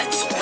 minutes.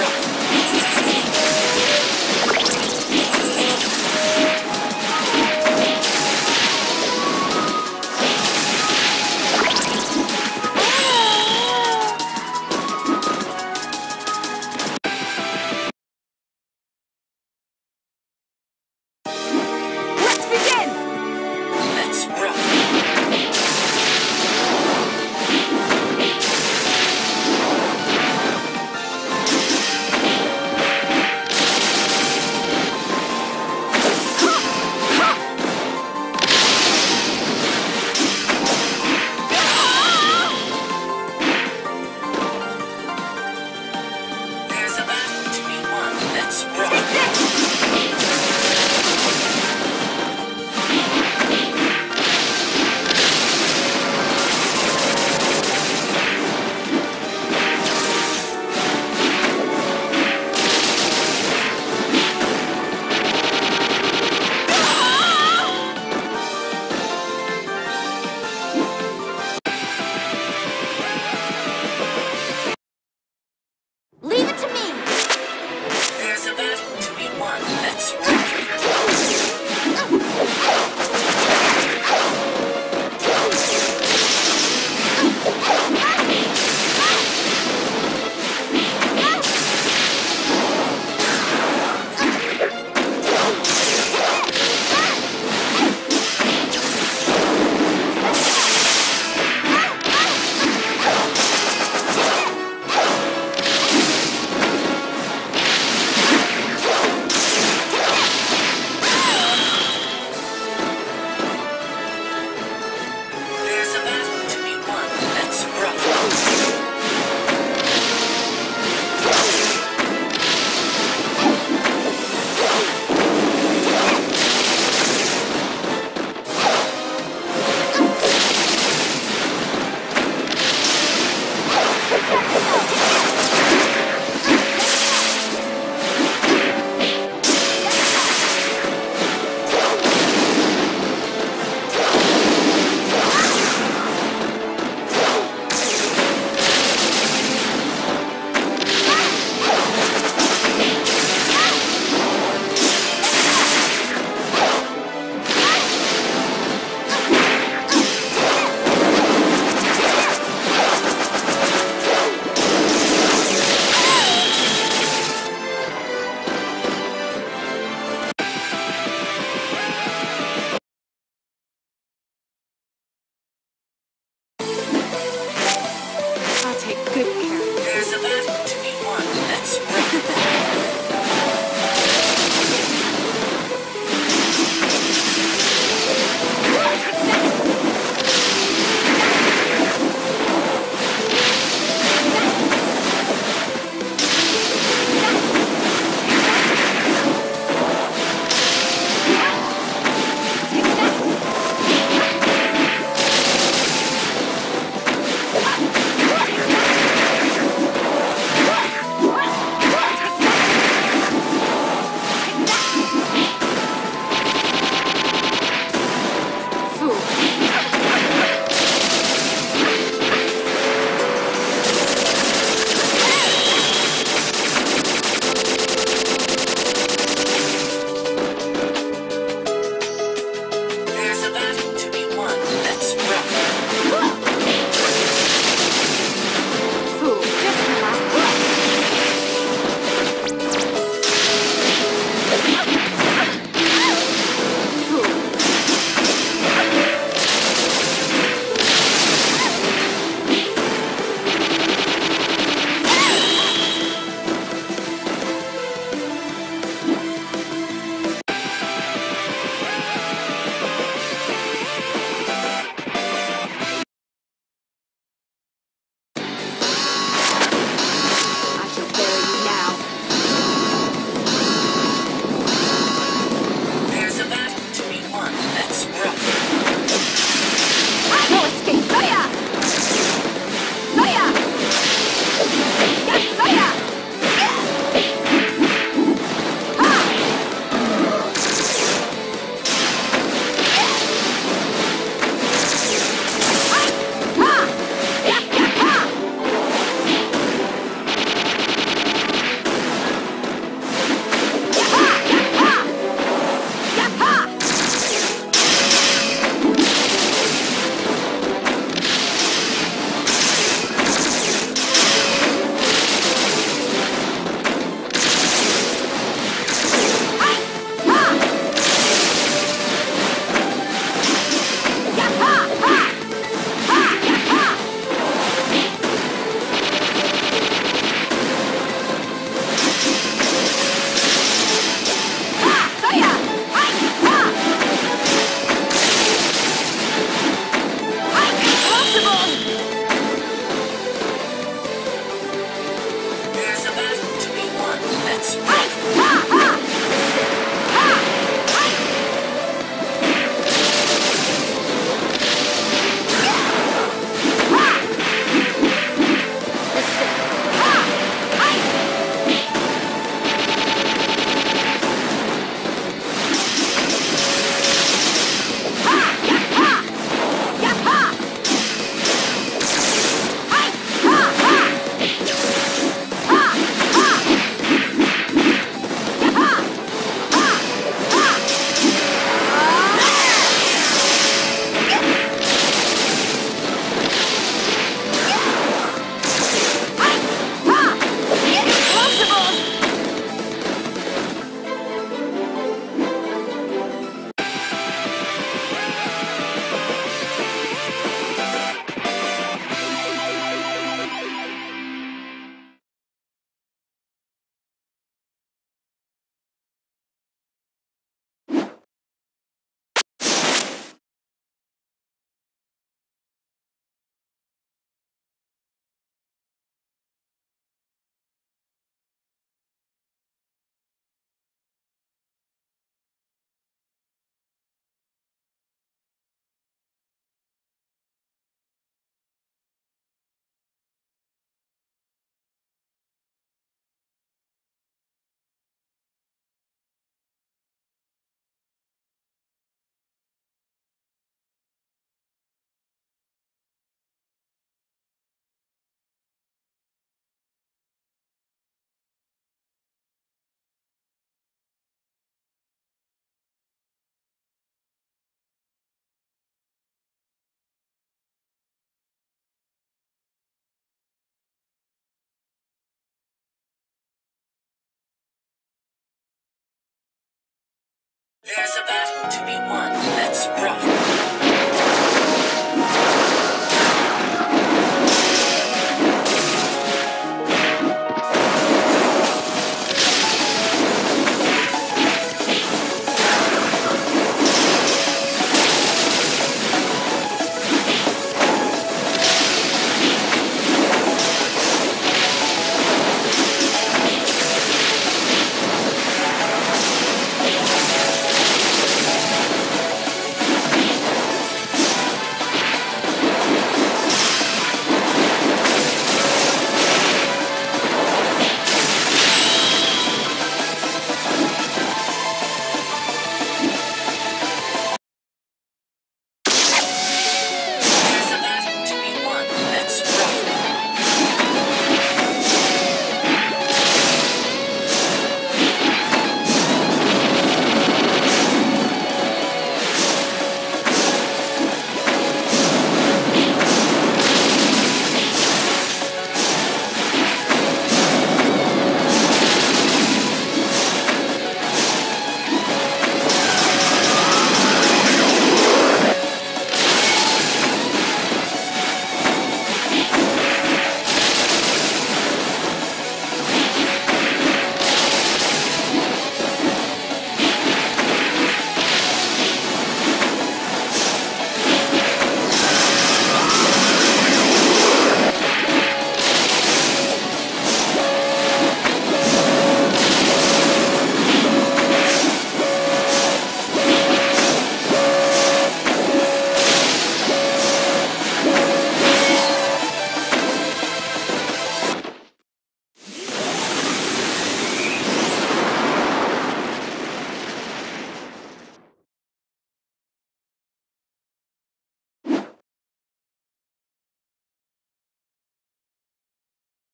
There's a battle to be won. Let's rock.